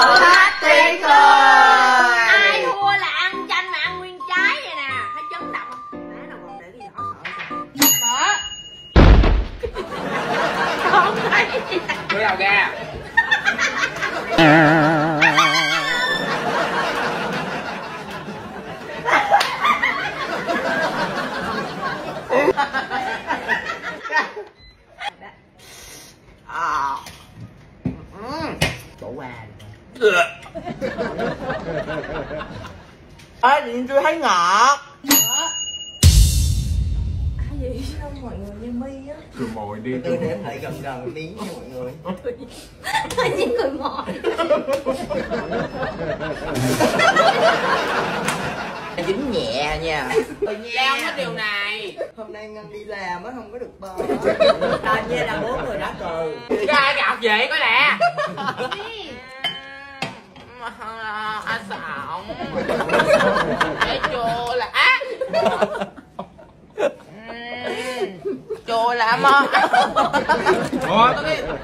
hết tiếng cười ai thua là ăn chanh mà ăn nguyên trái vậy nè. Thấy chấn động. Không má đâu còn để cái vỏ sợ mở. Không thấy Đưa đầu ra? À. Ê, nhiên tôi thấy ngọt. Rồi mồi đi Tôi để em lại gần gần miếng nha mọi người. Tự nhiên cười mỏi. Dính nhẹ nha. Leo hết điều này. Hôm nay Ngân đi làm á, không có được bơ À, nha là bốn người đã cừ Ra gặp vậy có lẽ Để chua là á Chua là mơ. Ủa?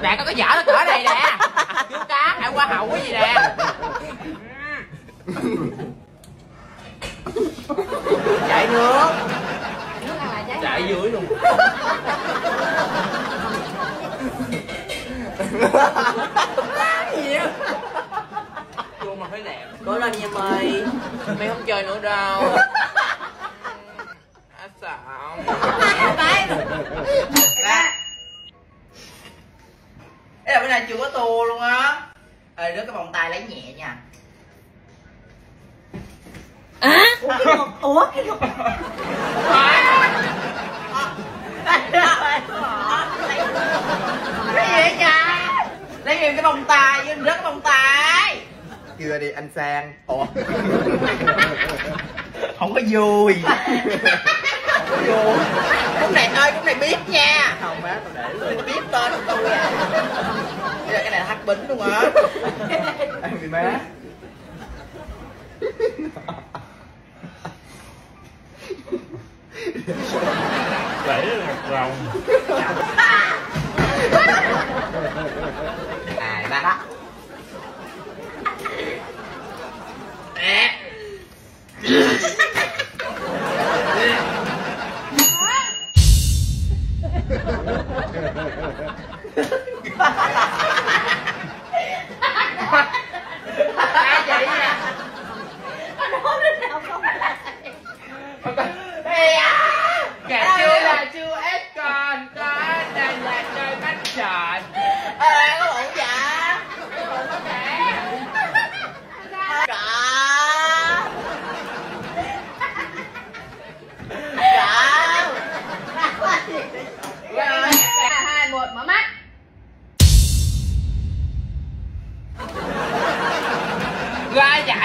Nè có cái vỏ nó cỡ này nè. Chú cá hải hoa hậu cái gì nè. Chạy nước Chạy dưới luôn gì á Chua mà phải lẹm Cố lên nha mày. Mày không chơi nữa đâu. Anh xạo Ra Ê là bữa nay chưa có tua luôn á. Ê đứa cái vòng tay lấy nhẹ nha. À Ủa cái gì Cái gì vậy cha Lấy giùm cái vòng tay với rớt cái vòng tay Chưa đi anh Sang. Ủa? Không có vui. Không có vui Cái này ơi cái này biết nha. Không má tao để luôn. Biết tên của tôi à Đây là cái này là hắc bính luôn á. Ăn gì má Để hạt rồng Ra dạ